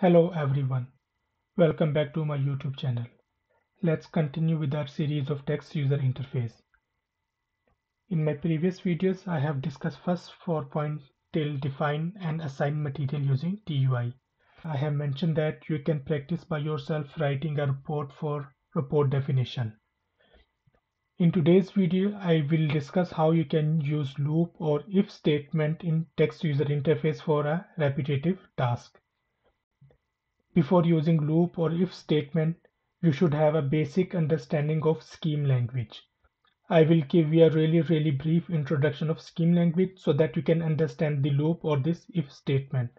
Hello everyone, welcome back to my YouTube channel. Let's continue with our series of text user interface. In my previous videos, I have discussed first four-point till define and assign material using TUI. I have mentioned that you can practice by yourself writing a report for report definition. In today's video, I will discuss how you can use loop or if statement in text user interface for a repetitive task. Before using loop or if statement, you should have a basic understanding of scheme language. I will give you a really really brief introduction of scheme language so that you can understand the loop or this if statement.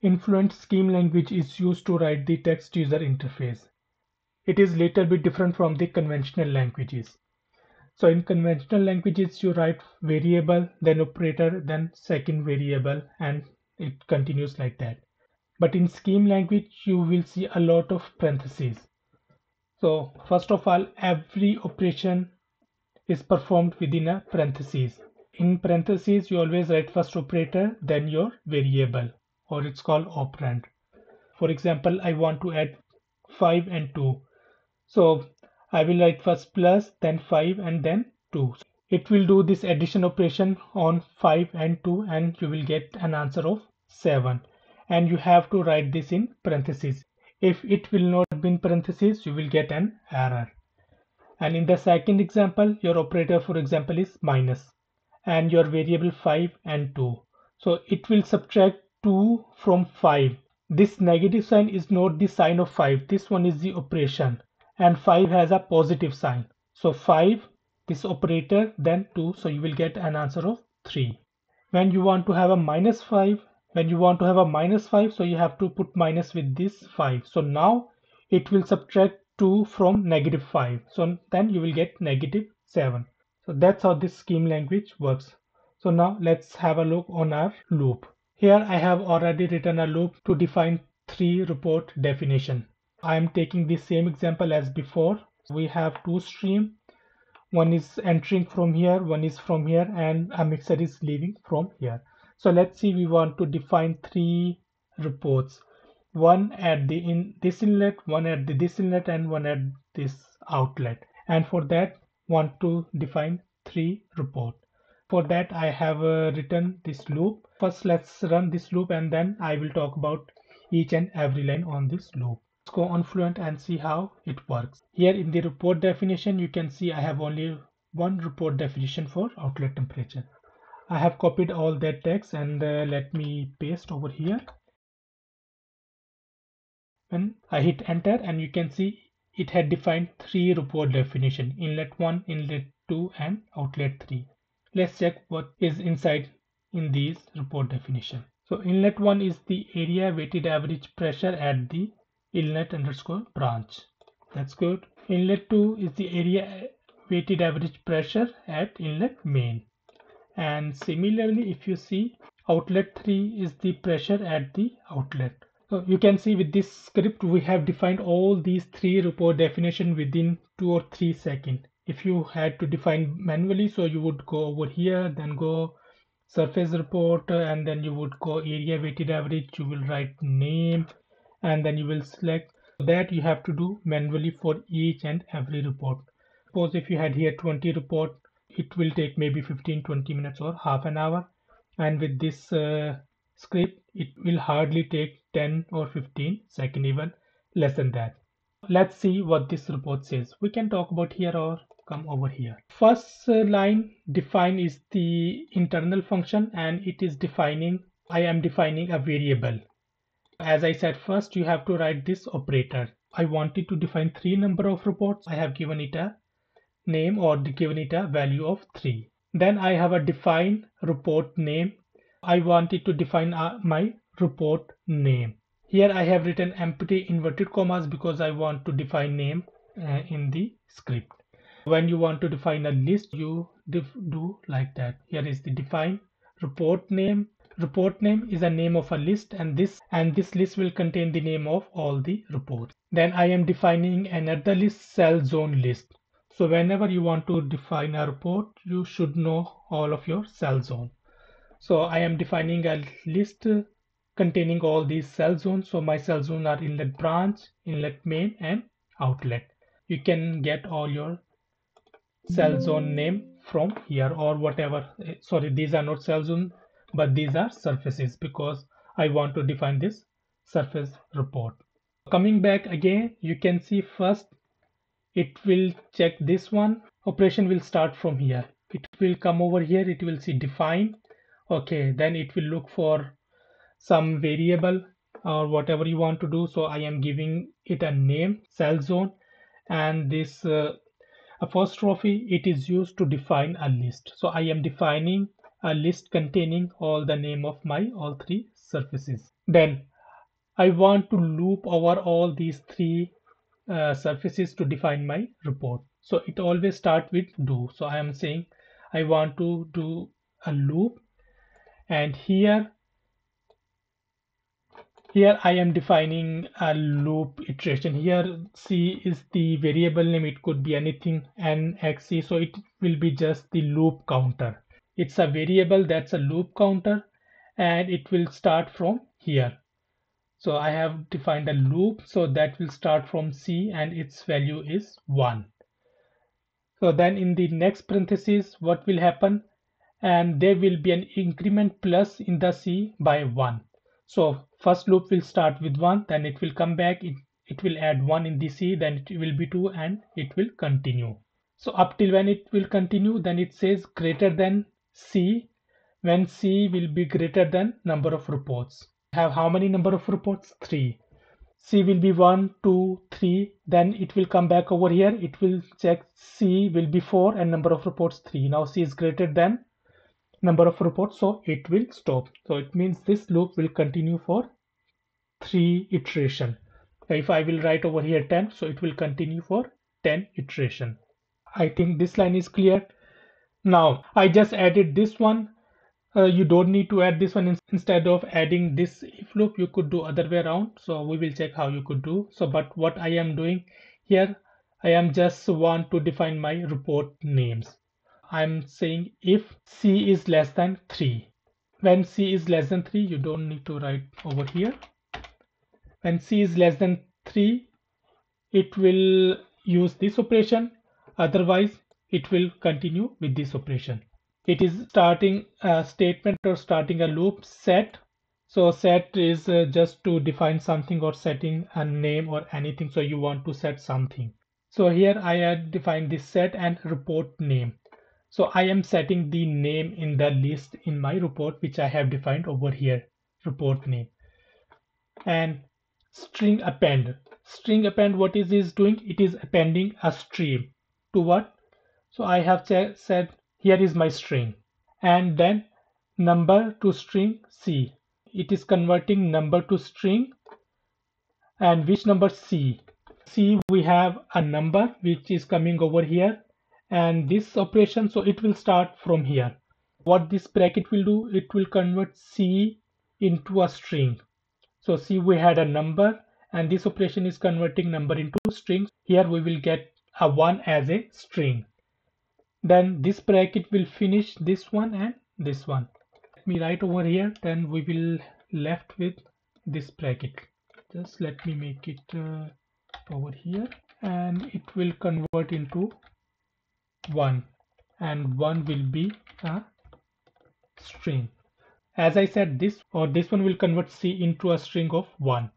In Fluent scheme language is used to write the text user interface. It is little bit different from the conventional languages. So in conventional languages you write variable then operator then second variable and it continues like that. But in scheme language you will see a lot of parentheses. So first of all every operation is performed within a parenthesis. In parentheses you always write first operator then your variable or it's called operand. For example I want to add 5 and 2 so I will write first plus then 5 and then 2. It will do this addition operation on 5 and 2 and you will get an answer of 7 and you have to write this in parentheses. If it will not be in parentheses you will get an error. And in the second example your operator for example is minus and your variable 5 and 2. So it will subtract 2 from 5. This negative sign is not the sign of 5. This one is the operation and 5 has a positive sign. So 5 this operator then 2 so you will get an answer of 3. When you want to have a minus 5 when you want to have a minus 5 so you have to put minus with this 5. So now it will subtract 2 from negative 5 so then you will get negative 7. So that's how this scheme language works. So now let's have a look on our loop. Here I have already written a loop to define three report definition. I am taking the same example as before. We have two stream. One is entering from here, one is from here, and a mixer is leaving from here. So let's see, we want to define three reports. One at the in this inlet, one at the this inlet, and one at this outlet. And for that, want to define three report. For that, I have uh, written this loop. First, let's run this loop, and then I will talk about each and every line on this loop Let's go on Fluent and see how it works. Here in the report definition, you can see I have only one report definition for outlet temperature. I have copied all that text and uh, let me paste over here. When I hit enter and you can see it had defined three report definition inlet 1, inlet 2 and outlet 3. Let's check what is inside in these report definition. So inlet 1 is the area weighted average pressure at the inlet underscore branch. That's good. Inlet 2 is the area weighted average pressure at inlet main. And similarly, if you see outlet 3 is the pressure at the outlet. So you can see with this script, we have defined all these three report definition within two or three seconds. If you had to define manually, so you would go over here, then go surface report, and then you would go area weighted average, you will write name, and then you will select that you have to do manually for each and every report suppose if you had here 20 report it will take maybe 15 20 minutes or half an hour. And with this uh, script it will hardly take 10 or 15 second even less than that. Let's see what this report says. We can talk about here or come over here. First uh, line define is the internal function and it is defining i am defining a variable. As I said first you have to write this operator. I wanted to define three number of reports. I have given it a name or given it a value of 3. Then I have a define report name. I wanted to define uh, my report name. Here I have written empty inverted commas because I want to define name uh, in the script. When you want to define a list, you do like that. Here is the define report name report name is a name of a list and this and this list will contain the name of all the reports then i am defining another list cell zone list so whenever you want to define a report you should know all of your cell zone so i am defining a list containing all these cell zones. So my cell zone are inlet branch, inlet main and outlet. You can get all your cell zone name from here or whatever. Eh, sorry, these are not cell zone, but these are surfaces because I want to define this surface report. Coming back again, you can see first it will check this one. Operation will start from here. It will come over here. It will see define. Okay, then it will look for some variable or whatever you want to do so i am giving it a name cell zone and this uh, apostrophe it is used to define a list so i am defining a list containing all the name of my all three surfaces then i want to loop over all these three uh, surfaces to define my report. So it always start with do. So i am saying i want to do a loop and here here I am defining a loop iteration. Here c is the variable name. It could be anything nxc so it will be just the loop counter. It's a variable that's a loop counter and it will start from here so I have defined a loop. So that will start from c and its value is 1 so then in the next parenthesis what will happen? And there will be an increment plus in the c by 1 so first loop will start with 1 then it will come back. It, it will add 1 in the c then it will be 2 and it will continue. So up till when it will continue then it says greater than c when c will be greater than number of reports have how many number of reports? 3 c will be 1 2 3 then it will come back over here. It will check c will be 4 and number of reports 3 now c is greater than number of reports so it will stop. So it means this loop will continue for three iteration. If I will write over here 10 so it will continue for 10 iteration. I think this line is clear. Now I just added this one uh, you don't need to add this one instead of adding this if loop you could do other way around. So we will check how you could do. So but what I am doing here I am just want to define my report names. I'm saying if c is less than 3 when c is less than 3 you don't need to write over here. When c is less than 3 it will use this operation. Otherwise it will continue with this operation it is starting a statement or starting a loop set so set is uh, just to define something or setting a name or anything so you want to set something so here i had defined this set and report name so I am setting the name in the list in my report, which I have defined over here, report name. And string append. String append, what is this doing? It is appending a stream to what? So I have said, here is my string. And then number to string C. It is converting number to string. And which number C? C, we have a number which is coming over here and this operation so it will start from here what this bracket will do it will convert c into a string so see we had a number and this operation is converting number into strings here we will get a 1 as a string then this bracket will finish this one and this one. Let me write over here. Then we will left with this bracket. Just let me make it uh, over here. And it will convert into 1 and 1 will be a string. As I said this or this one will convert C into a string of 1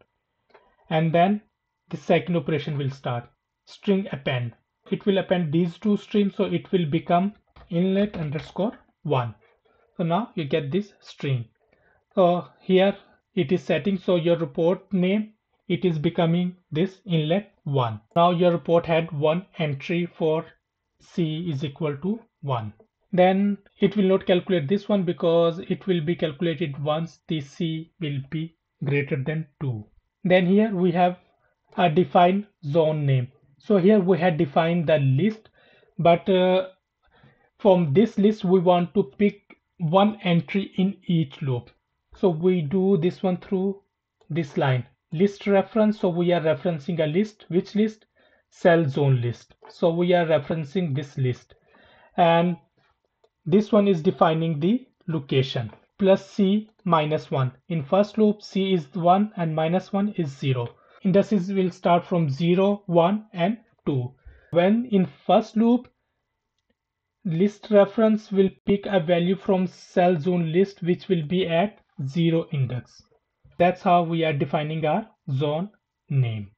and then the second operation will start. String append it will append these two streams so it will become inlet underscore 1 so now you get this string so here it is setting so your report name it is becoming this inlet 1 now your report had one entry for c is equal to 1 then it will not calculate this one because it will be calculated once the c will be greater than 2 then here we have a defined zone name so here we had defined the list but uh, from this list we want to pick one entry in each loop. So we do this one through this line. List reference so we are referencing a list. Which list? Cell zone list. So we are referencing this list. And this one is defining the location. Plus C minus 1. In first loop, C is 1 and minus 1 is 0. Indices will start from 0, 1 and 2. When in first loop, list reference will pick a value from cell zone list which will be at 0 index. That's how we are defining our zone name.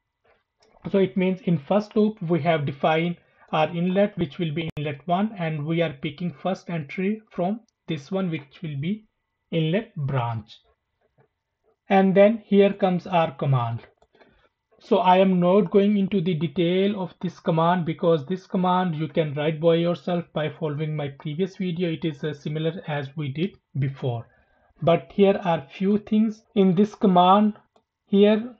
So it means in first loop we have defined our inlet which will be inlet 1 and we are picking first entry from this one which will be inlet branch. And then here comes our command. So I am not going into the detail of this command because this command you can write by yourself by following my previous video. It is uh, similar as we did before. But here are few things in this command. Here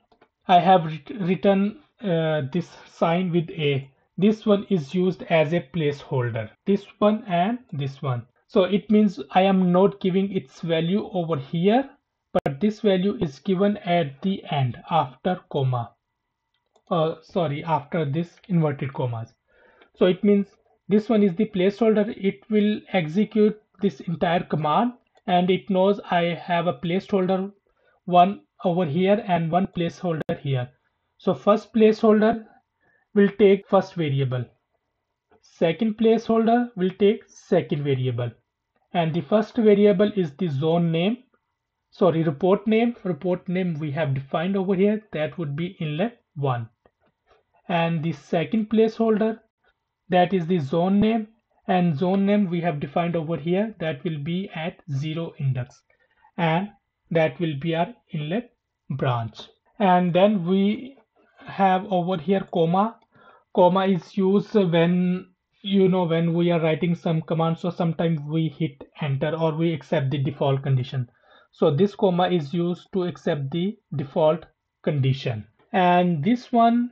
I have written uh, this sign with a. This one is used as a placeholder. This one and this one. So it means I am not giving its value over here, but this value is given at the end after comma. Uh, sorry, after this inverted commas. So it means this one is the placeholder. It will execute this entire command and it knows I have a placeholder one over here and one placeholder here. So first placeholder will take first variable. Second placeholder will take second variable. And the first variable is the zone name. Sorry, report name. Report name we have defined over here. That would be inlet 1. And the second placeholder, that is the zone name. And zone name we have defined over here. That will be at 0 index. And that will be our inlet branch. And then we have over here comma comma is used when you know when we are writing some commands so sometimes we hit enter or we accept the default condition so this comma is used to accept the default condition and this one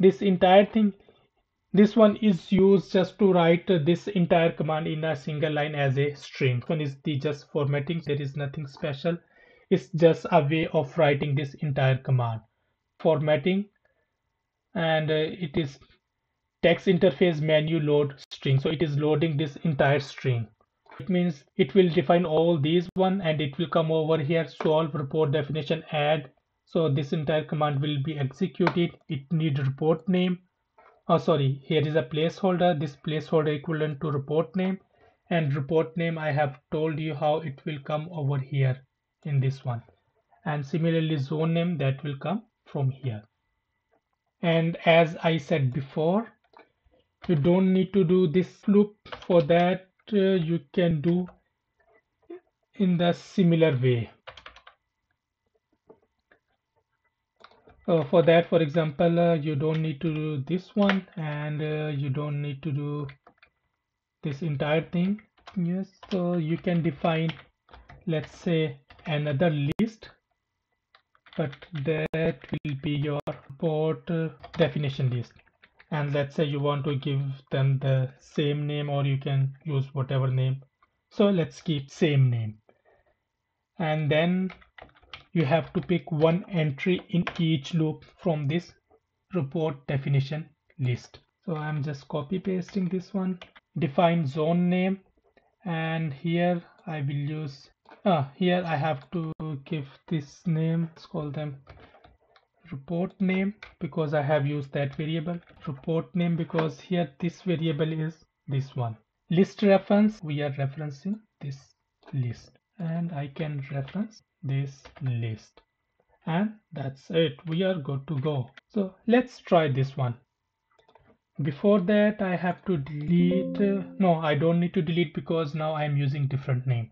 this entire thing this one is used just to write this entire command in a single line as a string. One is the just formatting. There is nothing special. It's just a way of writing this entire command. Formatting and uh, it is text interface menu load string. So it is loading this entire string. It means it will define all these one and it will come over here solve report definition add so this entire command will be executed. It need report name. Oh sorry here is a placeholder. This placeholder equivalent to report name. And report name i have told you how it will come over here in this one. And similarly zone name that will come from here. And as I said before you don't need to do this loop for that. Uh, you can do in the similar way uh, for that for example uh, you don't need to do this one and uh, you don't need to do this entire thing. Yes so you can define let's say another list but that will be your port uh, definition list. And let's say you want to give them the same name or you can use whatever name. So let's keep same name. And then you have to pick one entry in each loop from this report definition list. So i'm just copy pasting this one. Define zone name. And here i will use ah, here I have to give this name. Let's call them report name because I have used that variable. Report name because here this variable is this one. List reference. We are referencing this list. And I can reference this list. And that's it. We are good to go. So let's try this one. Before that I have to delete uh, no I don't need to delete because now I'm using different name.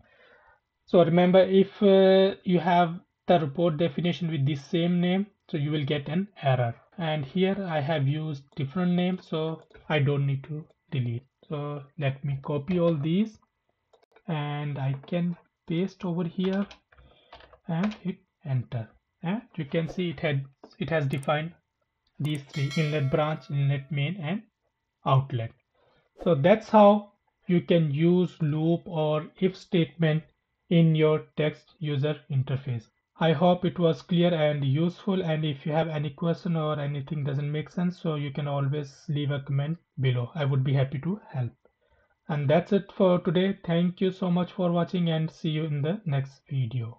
So remember if uh, you have the report definition with the same name so you will get an error. And here I have used different name so I don't need to delete. So let me copy all these. And I can paste over here and hit enter and you can see it had it has defined these three inlet branch inlet main and outlet so that's how you can use loop or if statement in your text user interface. I hope it was clear and useful and if you have any question or anything doesn't make sense so you can always leave a comment below. I would be happy to help. And that's it for today. Thank you so much for watching and see you in the next video.